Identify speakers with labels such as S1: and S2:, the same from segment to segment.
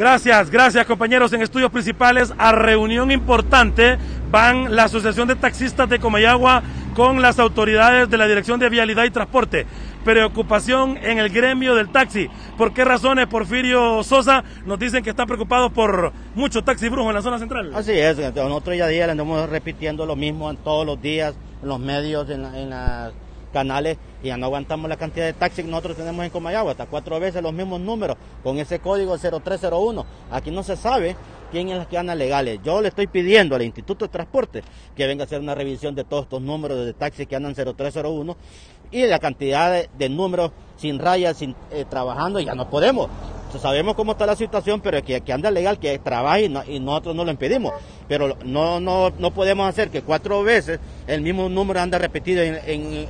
S1: Gracias, gracias compañeros en estudios principales. A reunión importante van la Asociación de Taxistas de Comayagua con las autoridades de la Dirección de Vialidad y Transporte. Preocupación en el gremio del taxi. ¿Por qué razones, Porfirio Sosa, nos dicen que están preocupados por mucho taxi brujo en la zona central?
S2: Así es, nosotros ya día le andamos repitiendo lo mismo todos los días en los medios, en, en las canales y ya no aguantamos la cantidad de taxis que nosotros tenemos en Comayagua, hasta cuatro veces los mismos números, con ese código 0301. Aquí no se sabe quién es la que anda legales. Yo le estoy pidiendo al Instituto de Transporte que venga a hacer una revisión de todos estos números de taxis que andan 0301 y la cantidad de, números sin rayas, sin, eh, trabajando, ya no podemos sabemos cómo está la situación, pero que, que anda legal, que trabaje y, nosotros no lo impedimos. Pero no, no, no podemos hacer que cuatro veces el mismo número anda repetido en,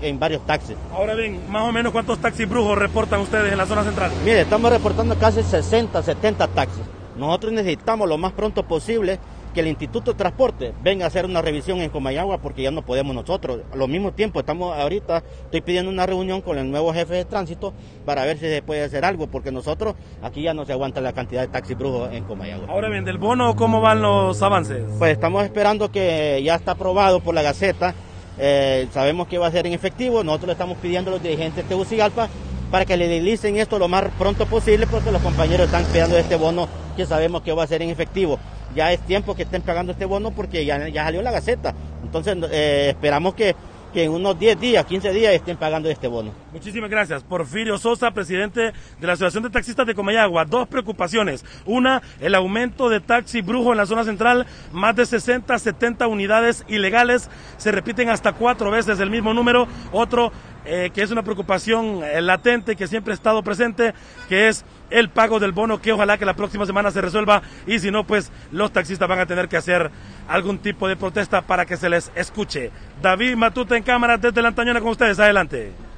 S2: en, varios taxis.
S1: Ahora bien, más o menos cuántos taxis brujos reportan ustedes en la zona central?
S2: Mire, estamos reportando casi 60, 70 taxis. Nosotros necesitamos lo más pronto posible que el Instituto de Transporte venga a hacer una revisión en Comayagua porque ya no podemos nosotros. Al mismo tiempo, estamos ahorita, estoy pidiendo una reunión con el nuevo jefe de tránsito para ver si se puede hacer algo porque nosotros aquí ya no se aguanta la cantidad de taxis brujos en Comayagua.
S1: Ahora bien, del bono, ¿cómo van los avances?
S2: Pues estamos esperando que ya está aprobado por la Gaceta. Eh, sabemos que va a ser en efectivo. Nosotros le estamos pidiendo a los dirigentes de Tegucigalpa para que le delicen esto lo más pronto posible porque los compañeros están pidiendo este bono que sabemos que va a ser en efectivo ya es tiempo que estén pagando este bono porque ya, ya salió la Gaceta. Entonces eh, esperamos que, que en unos 10 días, 15 días estén pagando este bono.
S1: Muchísimas gracias. Porfirio Sosa, presidente de la Asociación de Taxistas de Comayagua. Dos preocupaciones. Una, el aumento de taxi brujo en la zona central. Más de 60, 70 unidades ilegales. Se repiten hasta cuatro veces el mismo número. Otro, eh, que es una preocupación eh, latente que siempre ha estado presente, que es el pago del bono que ojalá que la próxima semana se resuelva y si no, pues los taxistas van a tener que hacer algún tipo de protesta para que se les escuche. David Matuta en cámara desde la Antañona con ustedes. Adelante.